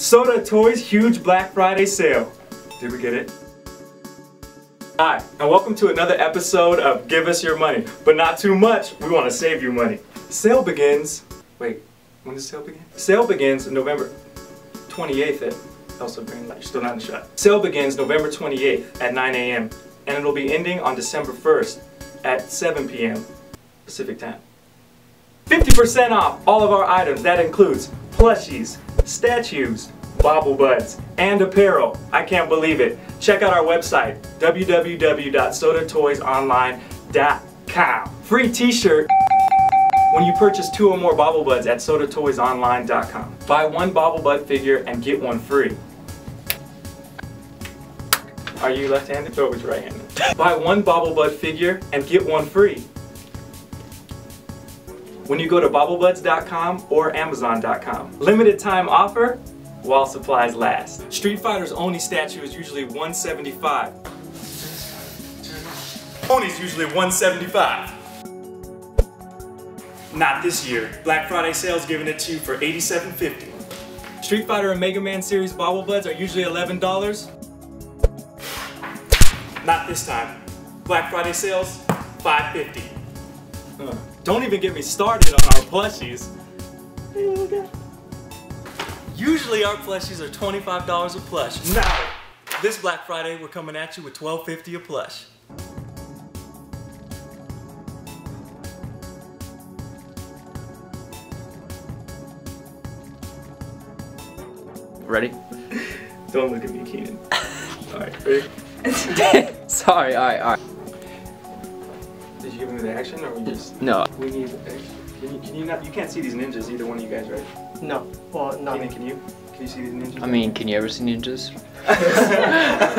SOTA Toys huge Black Friday sale. Did we get it? Hi, and welcome to another episode of Give Us Your Money, but not too much. We want to save you money. Sale begins. Wait, when does sale begin? Sale begins November 28th at also Green Light. You're still not in the shot. Sale begins November 28th at 9 a.m. and it'll be ending on December 1st at 7 p.m. Pacific time. 50% off all of our items. That includes plushies, statues, bobble budds, and apparel. I can't believe it. Check out our website, www.sotatoysonline.com. Free t-shirt when you purchase two or more bobble budds at sotatoysonline.com. Buy one bobble budd figure and get one free. Are you left-handed or was right-handed? Buy one bobble budd figure and get one free. When you go to bobblebudds.com or amazon.com. Limited time offer while supplies last. Street Fighter's Oni statue is usually 175. Oni's usually 175. Not this year. Black Friday sales giving it to you for $87.50. Street Fighter and Mega Man series bobble budds are usually $11. Not this time. Black Friday sales, $5.50. Uh, don't even get me started on our plushies. Usually our plushies are $25 a plush. Now, this Black Friday we're coming at you with $12.50 a plush. Ready? Don't look at me, Keenan. Alright, ready? Sorry, alright, alright. Did you give me the action or we just... No. We need action. Can you, can you not... You can't see these ninjas, either one of you guys, right? No, well, not. Keenan, can you? Can you see these ninjas? I mean, can you ever see ninjas?